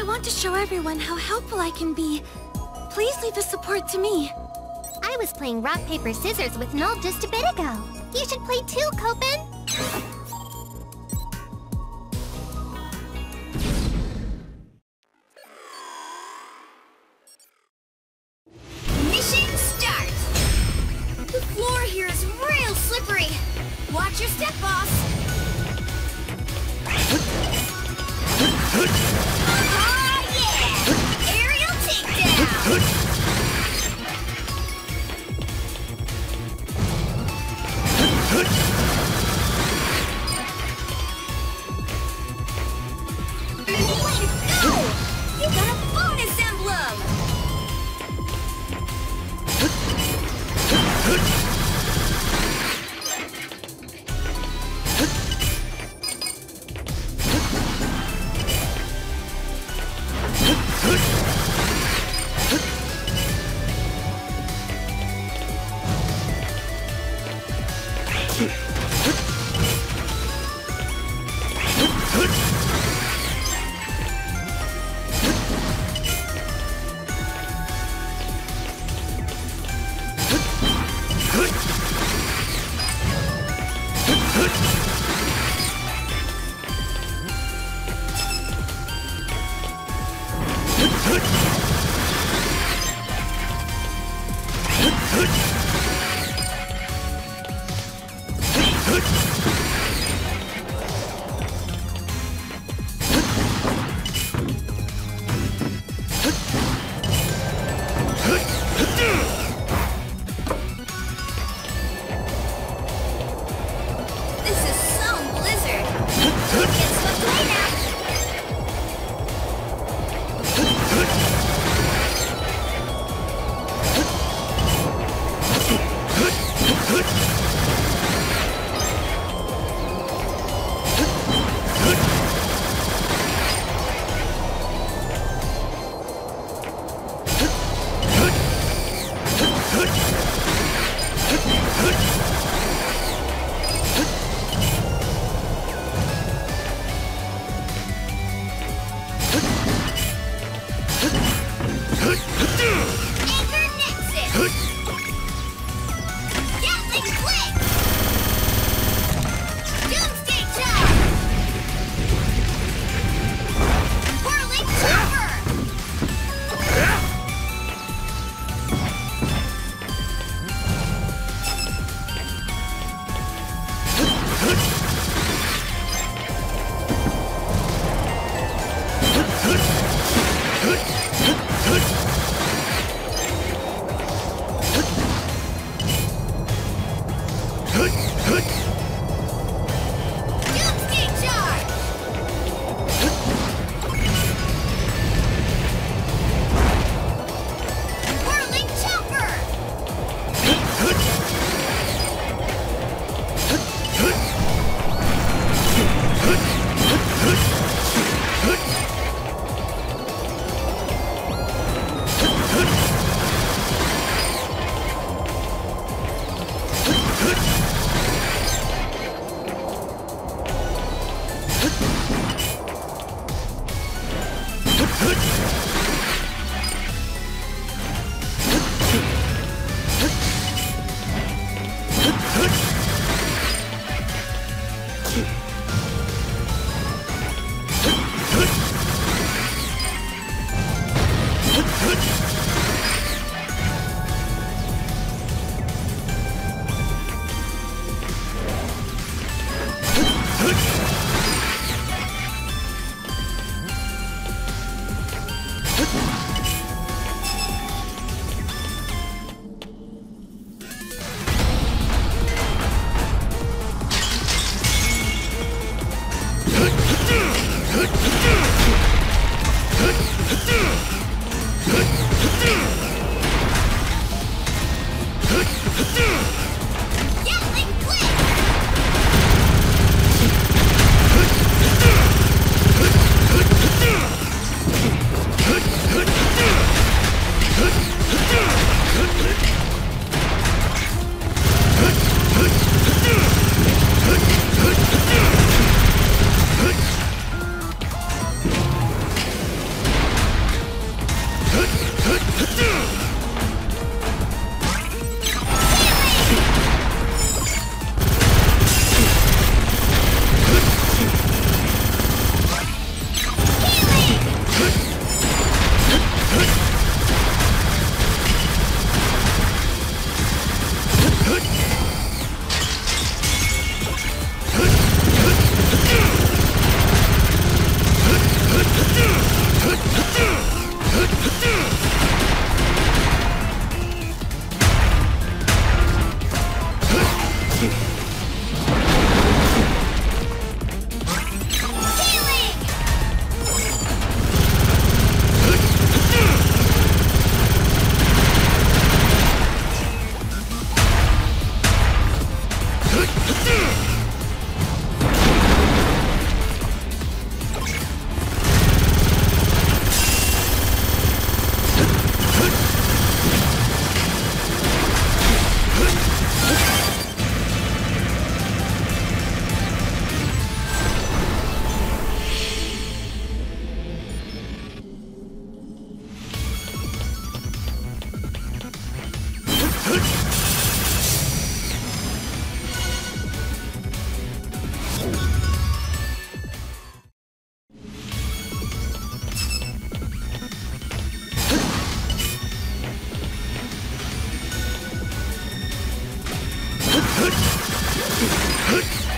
I want to show everyone how helpful I can be. Please leave the support to me. I was playing rock, paper, scissors with Null just a bit ago. You should play too, Copen! Huh? っ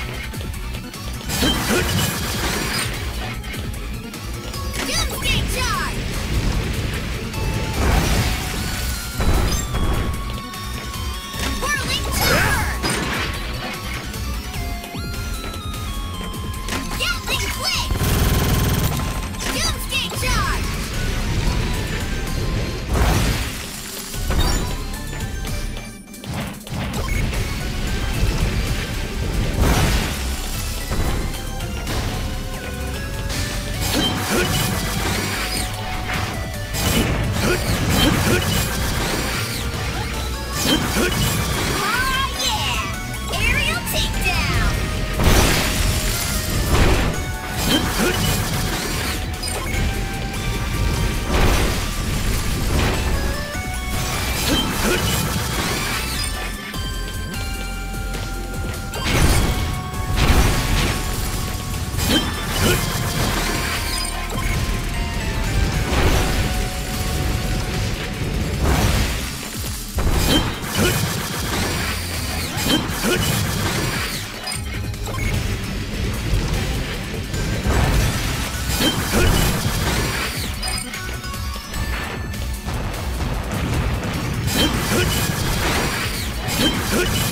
Let's go.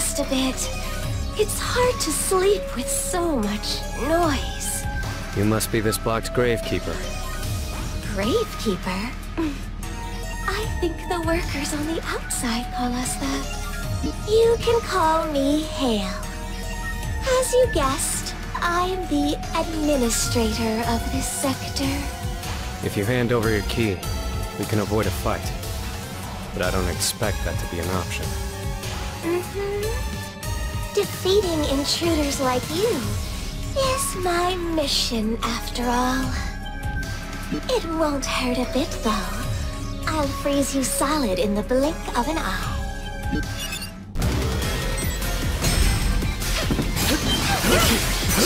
Just a bit? It's hard to sleep with so much noise. You must be this block's gravekeeper. Gravekeeper? Mm. I think the workers on the outside call us that. You can call me Hale. As you guessed, I am the administrator of this sector. If you hand over your key, we can avoid a fight. But I don't expect that to be an option. Mm-hmm. Defeating intruders like you is my mission, after all. It won't hurt a bit, though. I'll freeze you solid in the blink of an eye.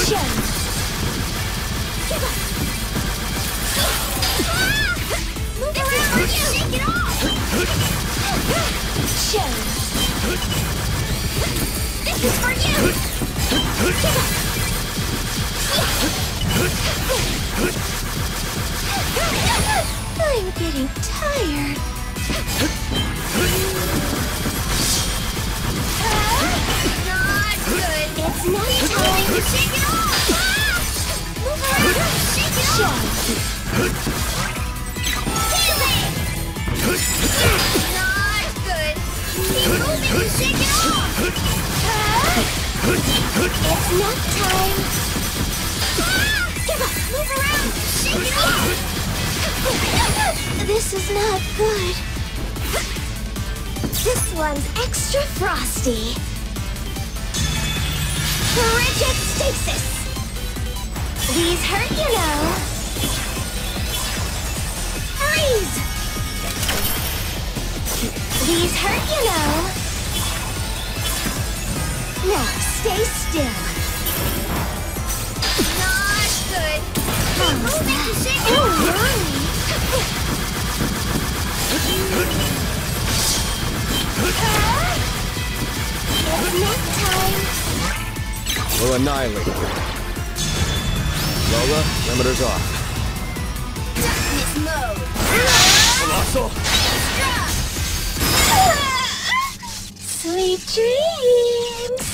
Show. Off! Show. This is for you! I'm getting tired. Shake it off! Ah! Move around! Shake it off! Heal it! It's not time. Give up! Move around! Shake it off! This is not good. This one's extra frosty. Frigid stasis. These hurt, you know. Freeze. These hurt, you know. Now stay still. Not good! Keep moving and shake it Oh, off! my. It's time. We'll annihilate you. Lola, limiters off. Darkness mode! Colossal! Sweet dreams.